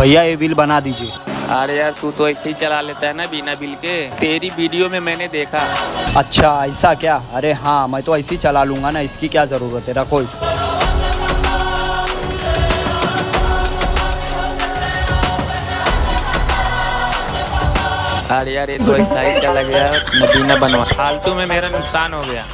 भैया ये बिल बना दीजिए। अरे यार तू तो ऐसे ही चला लेता है ना बिना बिल के। तेरी वीडियो में मैंने देखा। अच्छा ऐसा क्या? अरे हाँ मैं तो ऐसे ही चला लूँगा ना इसकी क्या ज़रूरत है? रखो इसको। अरे यार ये तो ऐसा ही चला गया मदीना बनवा। फालतू में मेरा नुकसान हो गया।